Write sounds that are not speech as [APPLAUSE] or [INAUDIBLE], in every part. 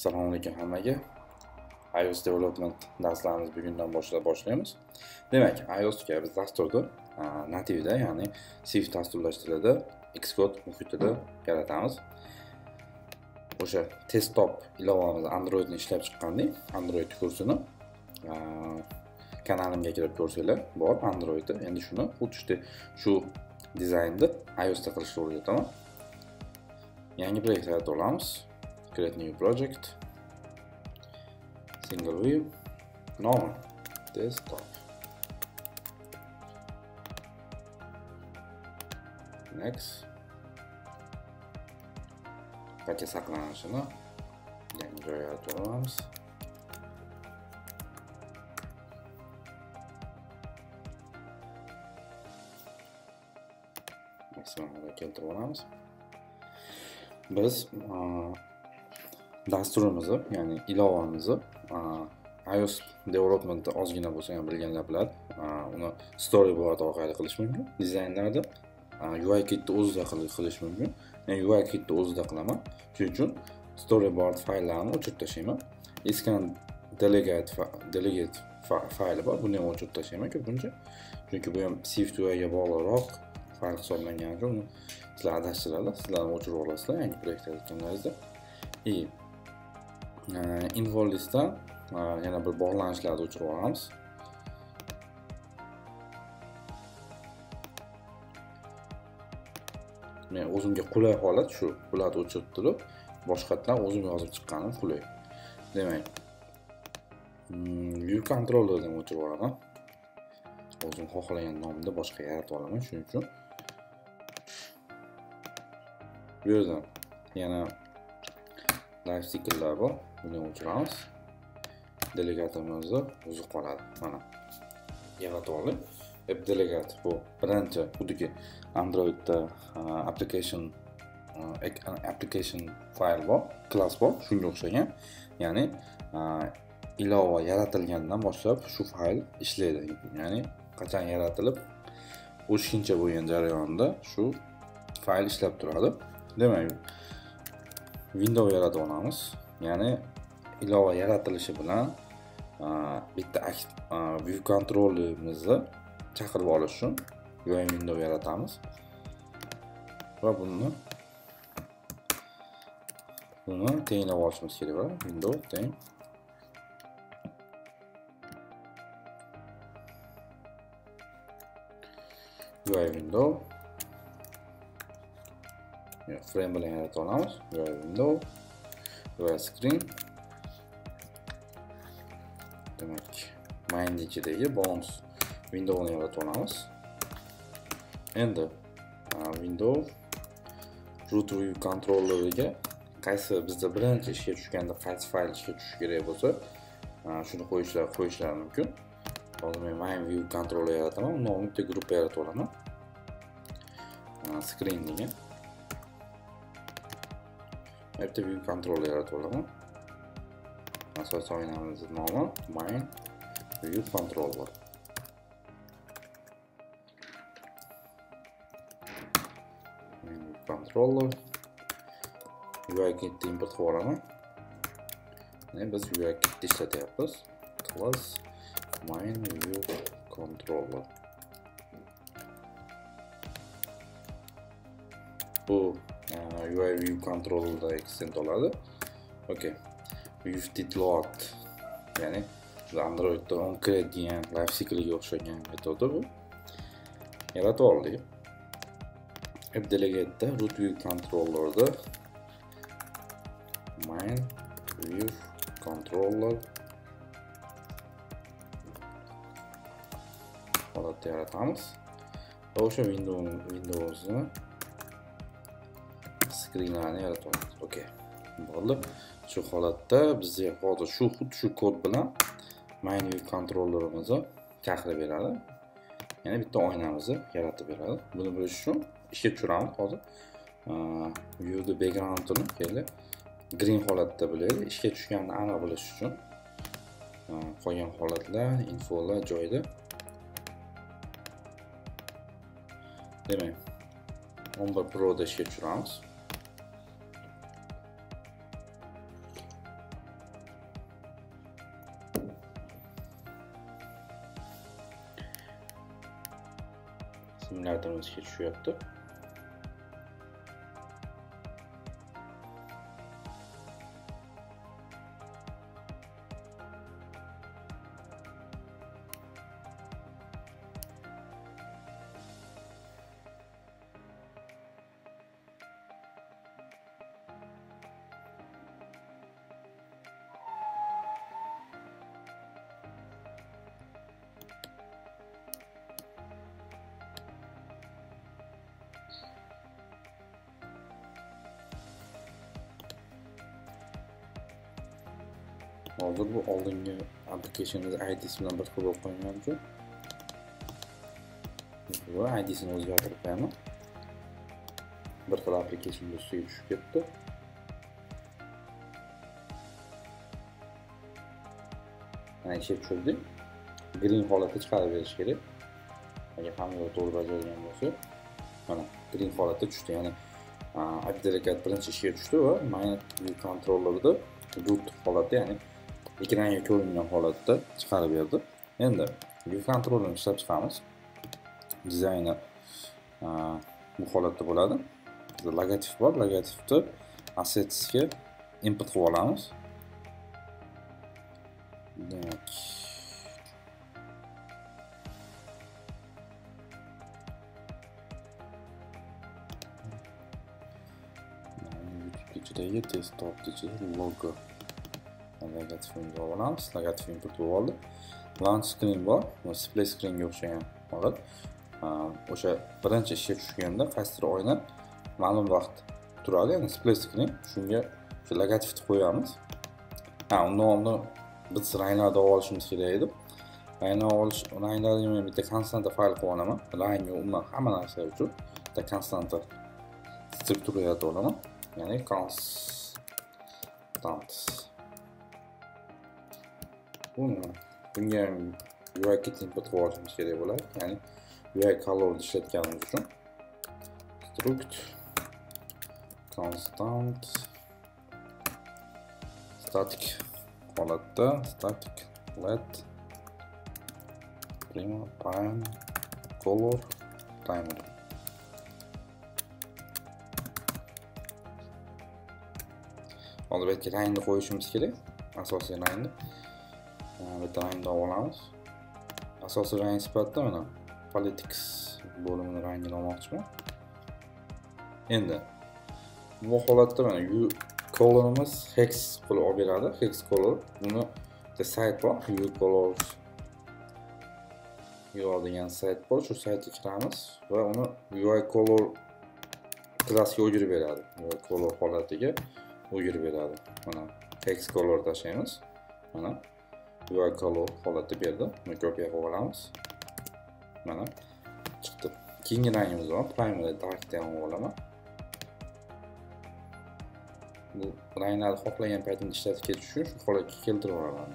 Assalomu alaykum hammaga. iOS development darslarimizni bugundan boshlab boshlaymiz. Demak, iOSga biz dasturni nativda, ya'ni Swift dasturlashtiriladi, Xcode muhitida yaratamiz. O'sha desktop ilovamiz Androidni ishlab chiqqandik, Android kursini kanalimga kirib ko'rsanglar bor Androidda. Endi shuni xuddi shu dizaynni iOSda qilishni o'rgataman. Yangi proyekt yaratib olamiz. Create new project. Single view. Normal desktop next. Qancha saqlanishini yangi joyga yaratib olamiz maksimalga keltirib olamiz biz dasturimizni ya'ni ilovamizni iOS developmentni ozgina bo'lsa ham bilganlar biladi uni storyboard orqali qilish mumkin dizaynlarda UI kitni o'zida qilish mumkin. Men UI kitni o'zida qilaman shuning uchun storyboard fayllarni o'chirib tashlayman. Eskan delegate delegate fayli bor buni ham o'chirib tashlayman ko'pincha chunki bu ham Swift UIga bog'liqroq fayl hisoblangani uchun uni sizlar adashtiradi sizlar o'chirib olasizlar yangi proyektda yaratganlaringizda и info yana bir bog'lanishlarni o'chirib olamiz men o'zimga qulay holat shu. Bularni o'chirib turib boshqatdan o'zim yozib chiqqanim qulay. Demak mm, view controllerdan o'chirib olaman o'zim xohlagan nomda boshqa yaratib olaman shuning uchun. Bu yerdan yana life cyclelar bor. Buni o'chiramiz. Delegatimizni o'zi qoladi. Mana. Yaratib oldik app delegat bu birinchi xuddiki androidda application application fayl bor klass bor. Shunga o'xshagan. Ya'ni ilova yaratilgandan boshlab shu fayl ishlaydi. Ya'ni qachon yaratilib o'tkincha bo'lgan jarayonda shu fayl ishlab turadi. Demak window yaratib olamiz. Ya'ni ilova yaratilishi bilan bitta view kontrolimizni chaqirib olish uchun UI window yaratamiz. Va buni buni tenglab olishimiz kerak va window teng. UI window. Frame bilan yarata olamiz. UI window. Va screen. Demak main ichidagi bounce windowni yaratib olamiz. Endi window root view controlleriga qaysi bizda birinchi ishga tushganda qaysi fayl ishga tushishi kerak bo'lsa shuni qo'yishlar qo'yishlari mumkin. Hozir men main view controller yarataman undan bitta gruppa yaratib olaman. Screen degan bu yerda view controller yaratib olaman asosiy oynamizni nomi main view controller controller UI kitni import qilib olaman biz UI kitni ishlatyapmiz class main view controller bu UI view controllerda extend oladi okey view load ya'ni androidda oncreate degan life cyclega o'xshagan metoda e bu yaratib oldik app e delegate'da root view controllerda main view controller. Holatda yaratamiz va o'sha window windowsni skrinlarni yaratamiz okey bo'ldi shu holatda bizga hozir shu xuddi shu kod bilan main view kontrollerimizni chaqirib beradi. Yana bitta oynamizni yaratib beradi. Buni bilish uchun ishga tushiramiz hozir. Viewni backgroundini keldi. Green holatda bilaylik. Ishga tushganini aniq bilish uchun qolgan holatlar infolar joyida. Demak 11 proda ishga tushiramiz. hayatımız hiç şu yoktu. Hozir bu oldingi applicationimiz idsi bilan bir xil bo'lib qolgani uchun bu idsini o'zgartirib qo'yaman bir xil application ustiga tushib ketdi. Mana ishga tushirdik. Green holatda chiqarib berish kerak. Agar hamma to'g'ri bajarilgan bo'lsa mana green holatda tushdi. Ya'ni apdelekat birinchi ishga tushdi va main view controllerda root holatda ya'ni ekranga ko'ringan holatda chiqarib berdi endi view controlni ishlab chiqamiz dizayni bu holatda bo'ladi logotif bor logotifni assetsga input qilib olamiz demak ichidagi desktop ichida logo. Logotifimizni olamiz logotif film bo'lib oldi launch screen bor display screenga o'xshagan holat o'sha birinchi ishga tushganda qaysidir oyna. Ma'lum vaqt turadi ya'ni display screen. Shunga o'sha logotifni qo'yamiz ha undan oldin biz ranglarni olib olishimiz kerak edi rangni olish ranglarni men bitta konstanta fayl qilib olaman rangni umuman hamma narsa uchun bitta konstanta struktura yaratib olaman ya'ni konstant bunga ham kit input qilib kerak bo'ladi ya'ni UI color ishlatganimiz uchun struct constant static holatda static let prima prime color timer. Primary oldin rangni qo'yishimiz kerak asosiy rangni bitta rangni olamiz asosiy rang sifatida mana politics bo'limini rangini olmoqchiman endi bu holatda mana u colorimiz hex qilib olib beradi hex color buni bitta sayt bor u colors io degan sayt bor shu saytga kiramiz va uni ui color klassga o'girib beradi ui color holatiga o'girib beradi mana hex color tashlaymiz mana ui color holati berdi uni kopiya qilib olamiz mana. Chiqdi keyingi rangimiz bor primary darkni ham olaman bu ranglarni xohlagan paytimda ishlatib ketish uchun shu holatga keltirib olaman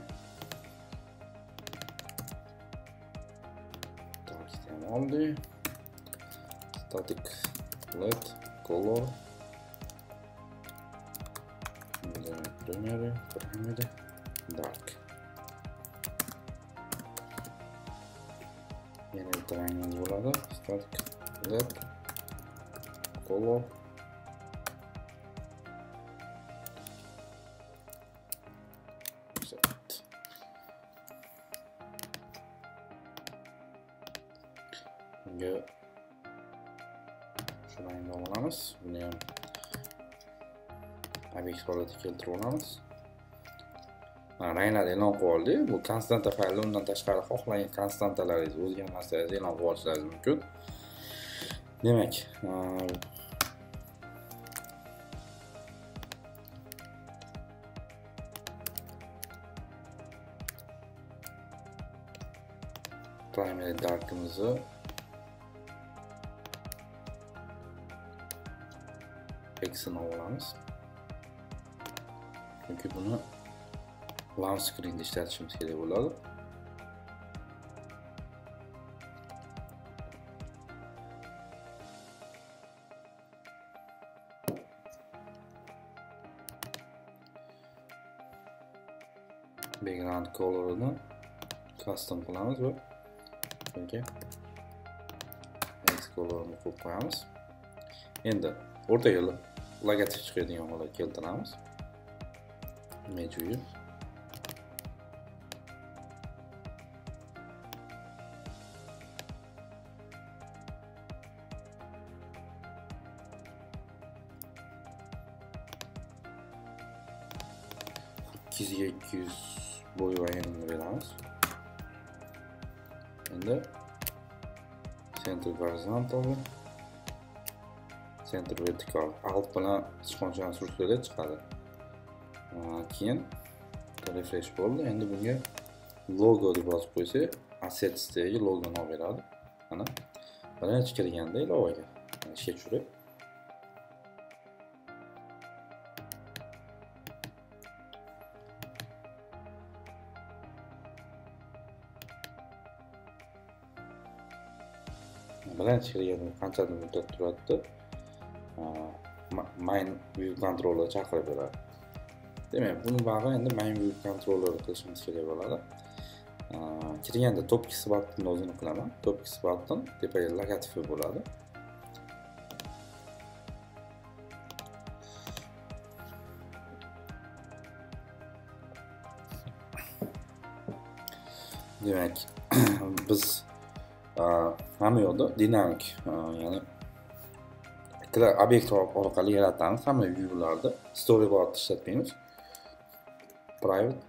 darkni ham oldik static led color. Primary primary. Dark. Yana bitta rangimiz bo'ladi static led color bunga shu rangni olamiz buni ham obyekt holatiga keltirib olamiz ranglarni e'lon qilib oldik bu konstanta fayli undan tashqari xohlagan konstantalaringiz o'zga e'lon qilib olishlaringiz mumkin. Demak primary darkimizni x'ini olamiz chunki buni launch screenda ishlatishimiz kerak bo'ladi. Background colorini custom qilamiz va bunga x kolonni qo'yib qo'yamiz. Endi o'rtaga logotip chiqadigan holat keltiramiz. Image view horizontal center vertikal alt bilan sichqonchani sursanglar chiqadi keyin refresh bo'ldi endi bunga logo deb yozib qo'ysak assetsdagi logoni olib beradi mana birinchi kirganda ilovaga ishga tushirib birinchi kirganda qanchadir muddat turadida ah, main view controller chaqirib beradi. Demak buni bag'i endi main view controller qilishimiz kerak bo'ladi. Ah, kirganda topki sifatini o'zini qilaman. Topki sifatdan tepaga logotipi bo'ladi. Demak [CLEARS THROAT] biz ah, hamma yoqda dinamik. Ya'ni obyekt orqali yaratamiz hamma viewlarda storyboard ishlatmaymiz private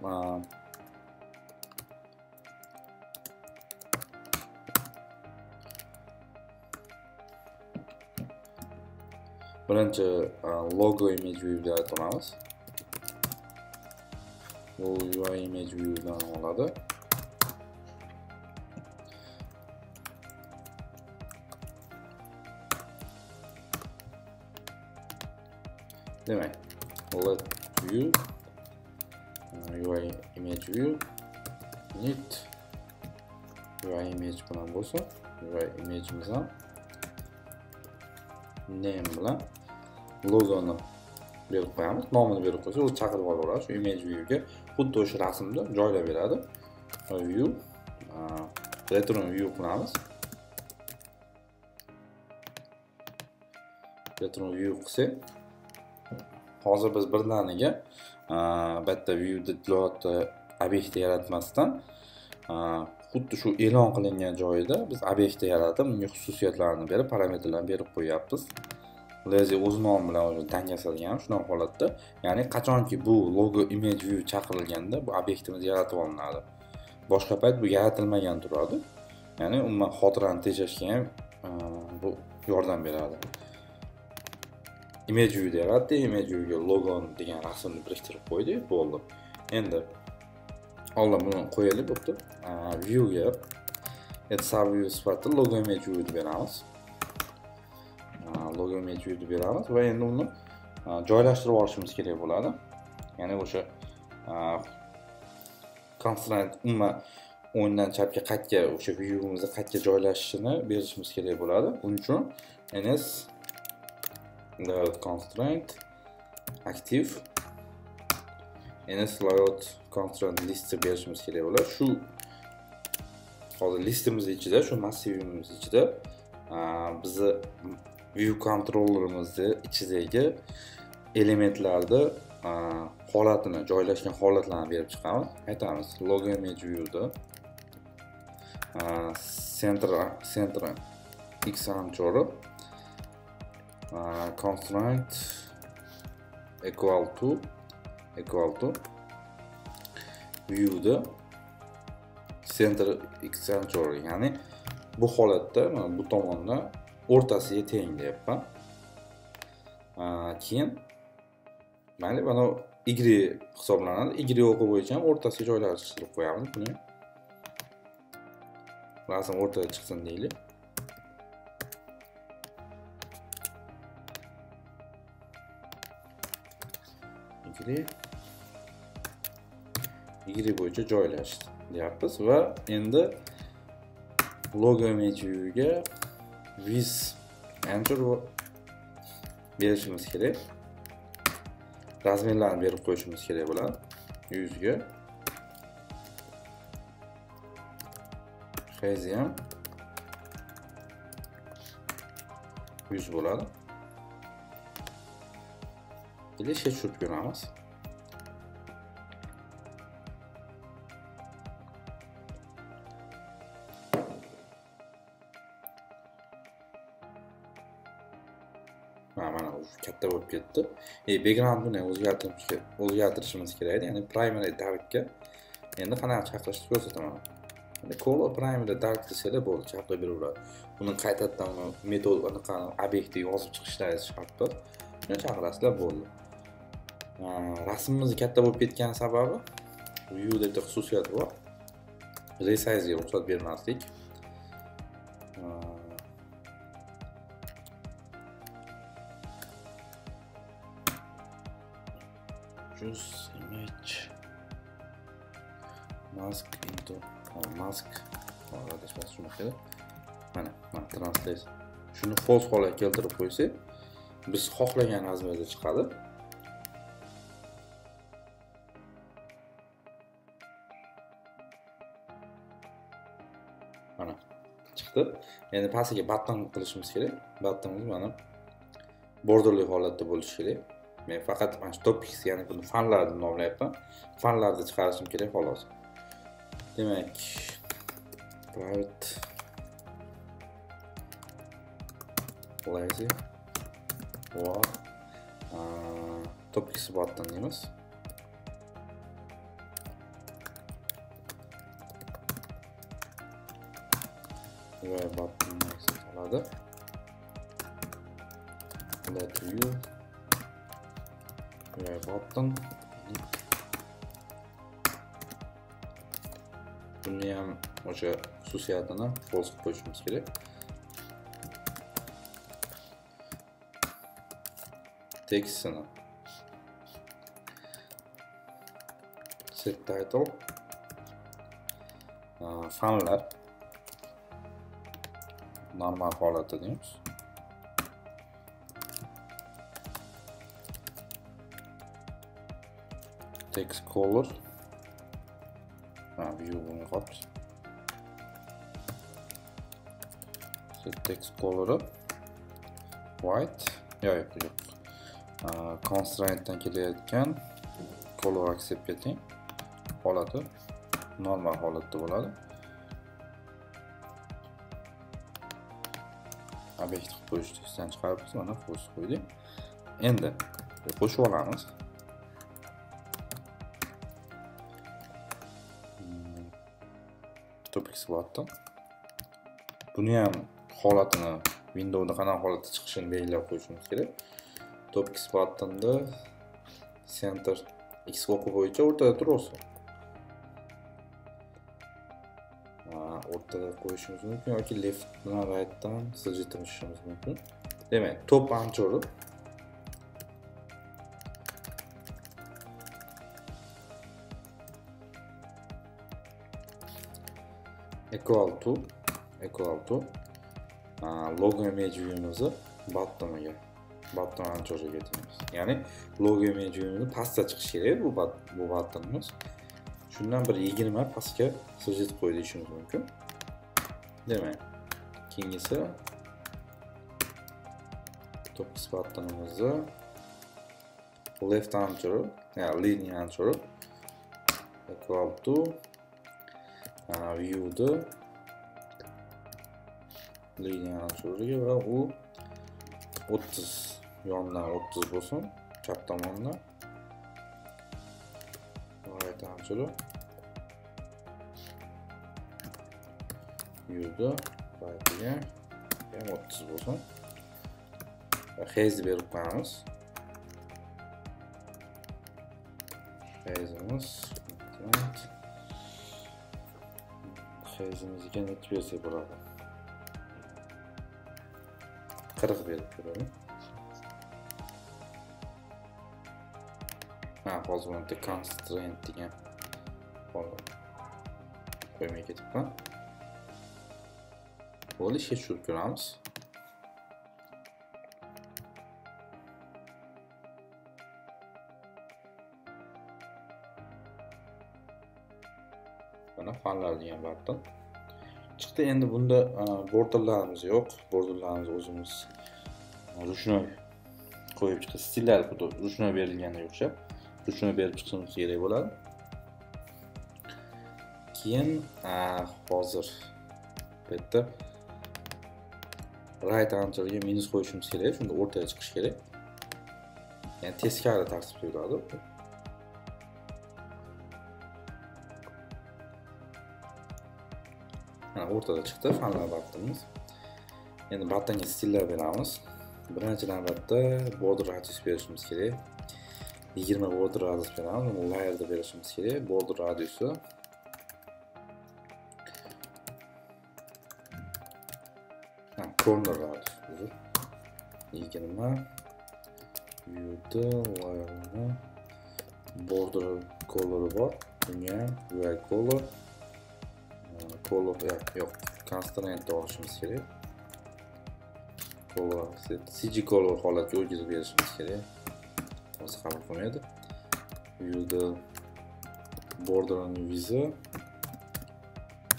birinchi logo image viewda bu UI image viewdan oladi demak let view UI image view init UI image bilan bo'lsa UI image ham name bilan logoni berib qo'yamiz nomini berib qo'ysa u chaqirib olaveradi shu image viewga xuddi o'sha rasmni joylab beradi view retro view qilamiz retro view qilsak hozir biz birdaniga bitta viewda ilovatni obyektni yaratmasdan xuddi shu e'lon qilingan joyida biz obyektni yaratib unga xususiyatlarini berib parametrlarni berib qo'yyapmiz lazy o'z nomi bilan dangasalgan shunaqa holatda ya'ni qachonki bu logo image view chaqirilganda bu obyektimiz yaratib olinadi. Boshqa payt bu yaratilmagan turadi. Ya'ni umuman xotirani tejashga ham bu yordam beradi. Image viewni yaratdik image logon degan rasmni biriktirib qo'ydik bo'ldi. Endi oldin buni qo'yaylik bo'pti. Viewga view sifatida logo image deb beramiz. Logo image deb beramiz va endi uni joylashtirib olishimiz kerak bo'ladi. Ya'ni o'sha constraint umuman o'ngdan chapga qayerga o'sha viewimizni qayerga joylashishini berishimiz kerak bo'ladi. Buning uchun ns layout constraint active. Ns layout constraint list berishimiz kerak bo'ladi shu hozir listimiz ichida shu massivimiz ichida bizni view controllerimizni ichidagi elementlarni holatini joylashgan holatlarni berib chiqamiz aytamiz log image viewda center center x anchori constraint equal to equal to viewda center x ya'ni bu holatda bu tomonda o'rtasiga teng deyapman keyin mayli mana y hisoblanadi. Y o'qi bo'yicha ham o'rtasiga joylashtirib qo'yamiz buni. Rasm o'rtaga chiqsin deylik. Y y bo'yicha joylashdi deyapmiz. Va endi logo image viewga enter berishimiz kerak. Razmerlarni berib qo'yishimiz kerak bo'ladi yuzga. Hazy ham yuz bo'ladi. Или ishga ko'ramiz mana katta bo'lib ketdi e backgroundni o'zgartirishimiz kerak ya'ni primary darkga endi qanaqa chaqirishni ko'rsataman color primary dark desanglar bo'ldi chaqirib beraveradi uni qaytadan metod anaqa obyektga yozib chiqishlaringiz shartdir shuni chaqirasizlar bo'ldi rasmimiz katta bo'lib ketgani sababi view deb xususiyati bor. Resizega ruxsat bermaslik choose image. Mask into oh, mask. Adashmas shunaqa mana mana translate. Shuni false holatga keltirib qo'ysak biz xohlagan razmerda chiqadi mana chiqdi. Endi pastiga button qilishimiz kerak. Buttonimiz mana borderli holatda bo'lishi kerak. Men faqat mana shu topics ya'ni buni fanlar deb nomlayapman. Fanlarni chiqarishim kerak xolos. Demak private lazy var uh, topics button deymiz. Va button qoladi let view button buni ham o'sha xususiyatini false qilib qo'yishimiz kerak tekstini set title. Fanlar normal holatda deymiz text color. Ha view qolibdi set text color'ı white. Yo'q yo'q constraintdan kelayotgan color accept eting holati normal holatda bo'ladi obyekt qilib qo'yishni tekstdan chiqaribmiz mana false qo'ydik endi qo'shib olamiz hmm. topics buni ham holatini windowda qanaqa holatda chiqishini belgilab qo'yishimiz kerak topics buttonda center x o'qi bo'yicha o'rtada turaversin o'rtada qo'yishimiz mumkin yoki left bilan rightdan siljitishimiz mumkin demak top anchori equal to equal to. Logo image viewimizni bottomiga bottom anchoriga aytamiz ya'ni logo image viewimizni pastga chiqishi kerak bu bu bottonimiz shundan bir yigirma pastga siljitib qo'y deyishimiz mumkin demak keyingisi to'qqiz bottonimizni left anchor ya'ni linear anchor equal to viewni linear anchoriga va u o'ttiz yondan o'ttiz bo'lsin chap tomondan right anchori viewni rightiga ham o'ttiz bo'lsin haze berib qo'yamiz hazimiz hazimizga nechi bersak bo'ladi qirq berib ko'raylik ha hozir bu yerda constraint degan qo'ymay ketibman bo'ldi ishga tushirib ko'ramiz mana fanlar degan button chiqdi endi bunda e, borderlarimiz yo'q borderlarimizni o'zimiz ruchnoy qo'yib chiqdi. Stillar xuddi ruchnoy berilganga o'xshab ruchnoy berib chiqishimiz kerak bo'ladi keyin hozir bu yerda right anterga minus qo'yishimiz kerak shunda o'rtaga chiqishi kerak ya'ni teskari tartibda yuradi mana o'rtada chiqdi fanlar battimiz endi battonga stillar beramiz birinchi navbatda border radius berishimiz kerak yigirma border radius beramiz layerda berishimiz kerak border radiusi corner radius uzr yigirma border colori bor bunga ui color. Color yo'q constraint olishimiz kerak color cg color holatga o'tkazib berishimiz kerak hozir qabul qilmaydi viewda borderni vizi.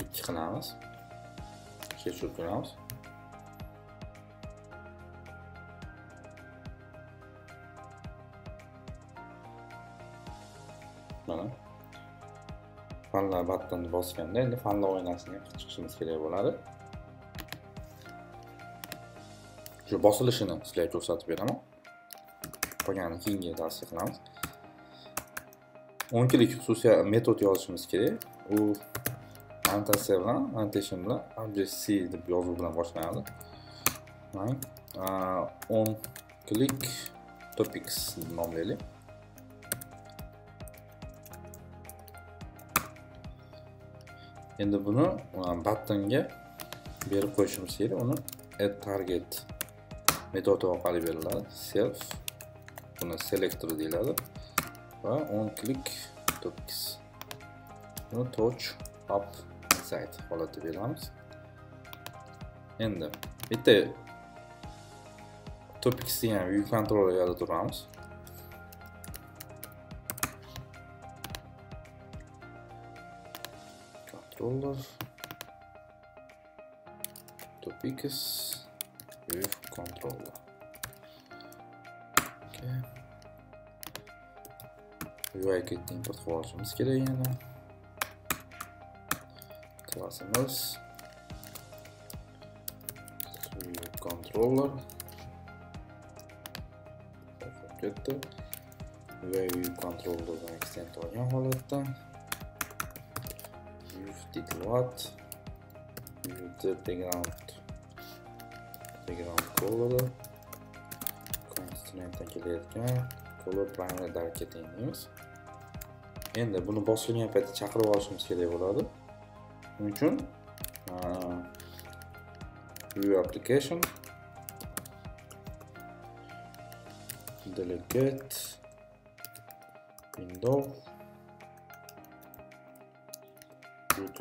Ikki qilamiz kechirib ko'ramiz fanlar bosganda endi fanlar oynasini chiqishimiz kerak bo'ladi. Shu bosilishini sizlarga ko'rsatib beraman. Qolganini keyingi darsda qilamiz. O'n xususiy metod yozishimiz kerak. U annotatsiya bilan annotation bilan object c deb yozuv bilan boshlanadi. O'n klik topics nomlaylik. Endi buni battonga berib qo'yishimiz kerak uni add target metodi orqali beriladi self buni selector deyiladi va on click topics buni touch up inside holatda beramiz endi bitta topics degan view controller yaratib controller topics with controller okay UI kit import qilib olishimiz kerak yana klassimiz controller ketdi UI controllerdan extend olgan holatda did what? Use the background background color. Constraintdan kelayotgan color primary darkga tenglaymiz endi buni bosilgan paytda chaqirib olishimiz kerak bo'ladi. Shuning uchun uh, view application. Delegate. Window.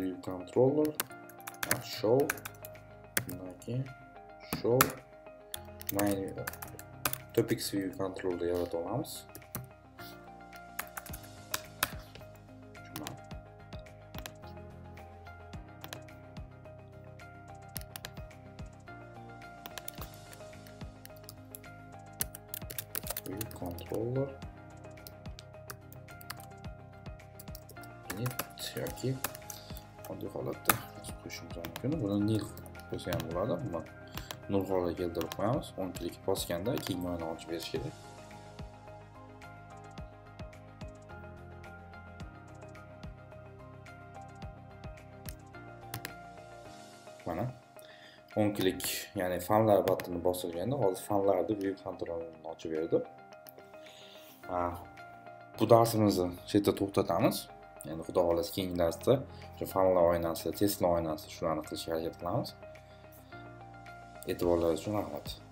Your controller and show okay show my topics view controller yaratib oddiy holatda qo'yishimiz mumkin buni nil qo'ysa ham bo'ladi. Umuman nol holiga keltirib qo'yamiz. O'n klik bosganda keyingi oyni ochib berish kerak. Mana. O'n klik ya'ni fanlar battoni bosilganda hozir fanlarni view kontrolini ochib berdi. Bu darsimizni shu yerda to'xtatamiz. Endi xudo xohlasa keyingi darsda o'sha fanlar oynasi tesla oynasi shularni qilishga harakat qilamiz. E'tiborlaringiz uchun rahmat.